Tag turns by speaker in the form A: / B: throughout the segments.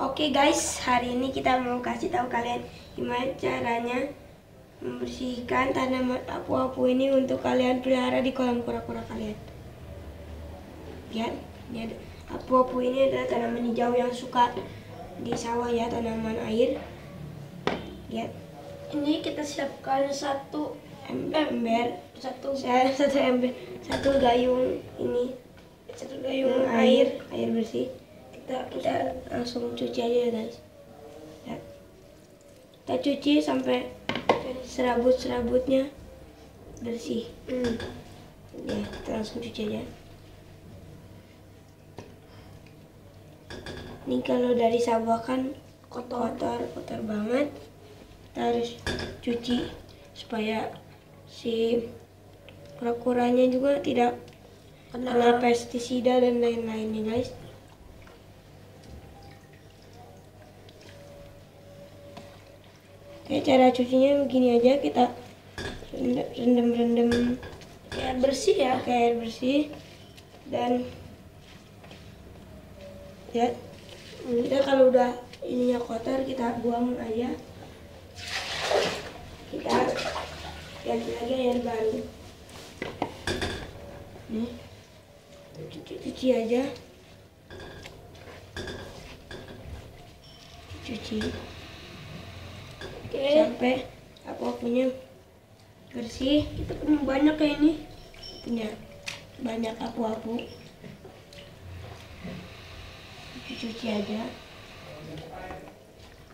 A: Oke guys, hari ini kita mau kasih tahu kalian gimana caranya membersihkan tanaman apu-apu ini untuk kalian pelihara di kolam kura-kura kalian. Lihat, ini ada apu-apu ini adalah tanaman hijau yang suka di sawah ya, tanaman air. Lihat,
B: Ini kita siapkan satu
A: ember,
B: satu
A: satu ember, satu gayung ini,
B: satu
A: gayung
B: gayung
A: air, air bersih.
B: Kita
A: kita langsung cuci aja ya guys. Ya. kita cuci sampai serabut-serabutnya bersih.
B: Hmm.
A: ya kita langsung cuci aja. Ini kalau dari sawah kan kotor. kotor banget. Kita harus cuci supaya si kura-kuranya juga tidak
B: Kena
A: kena. pestisida dan lain-lainnya guys Oke, cara cucinya begini aja kita rendam-rendam
B: kayak bersih ya.
A: pakai air bersih. Dan ya kita kalau udah ininya kotor kita buang aja. Kita ganti lagi air baru. Nih cuci, cuci aja. Cuci
B: Oke.
A: sampai apa-apanya bersih
B: Kita punya banyak kayak ini.
A: punya banyak apu-apu cuci aja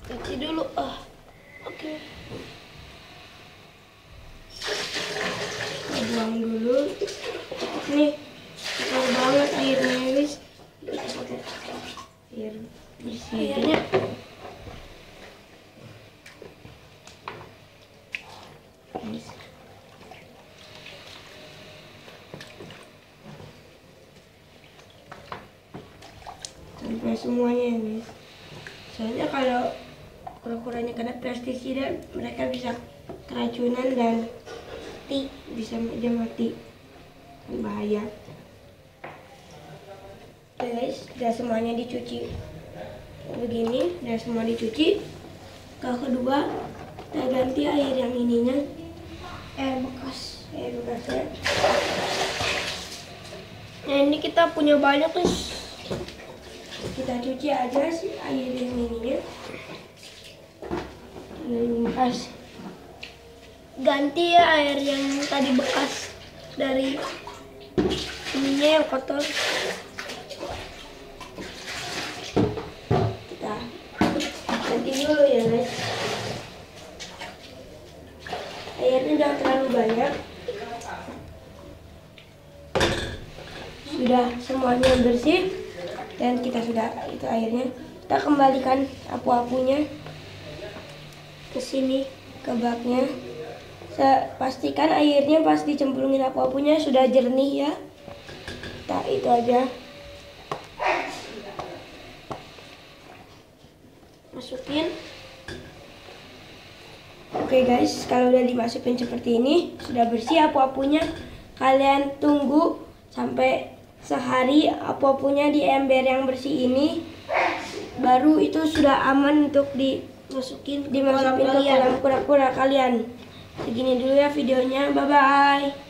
B: Cuci dulu. Ah. Oke.
A: kita buang dulu nih kotor banget airnya guys kita pakai air bersih aja.
B: Airnya
A: Guys. Sampai semuanya ya guys soalnya kalau kura-kuranya kena pestisida mereka bisa keracunan dan mati bisa aja mati. Bahaya. Oke guys udah semuanya dicuci. Begini udah semua dicuci. Ke kedua kita ganti air yang ininya.
B: Air bekas.
A: air bekasnya
B: Nah ini kita punya banyak nih.
A: Kita cuci aja sih air yang bekas
B: Ganti ya air yang tadi bekas dari ininya yang kotor.
A: kita ganti dulu ya guys. Airnya jangan terlalu banyak. Sudah semuanya bersih dan kita sudah itu airnya kita kembalikan apu-apunya ke sini ke baknya. Sa- pastikan airnya pas dicemplungin apu-apunya sudah jernih ya. Kita itu aja. Masukin. Oke guys, kalau udah dimasukin seperti ini, sudah bersih apu-apunya. Kalian tunggu sampai sehari apu-apunya di ember yang bersih ini. Baru itu sudah aman untuk dimasukin dimasukin ke kolam kura-kura kalian. Segini dulu ya videonya. Bye bye.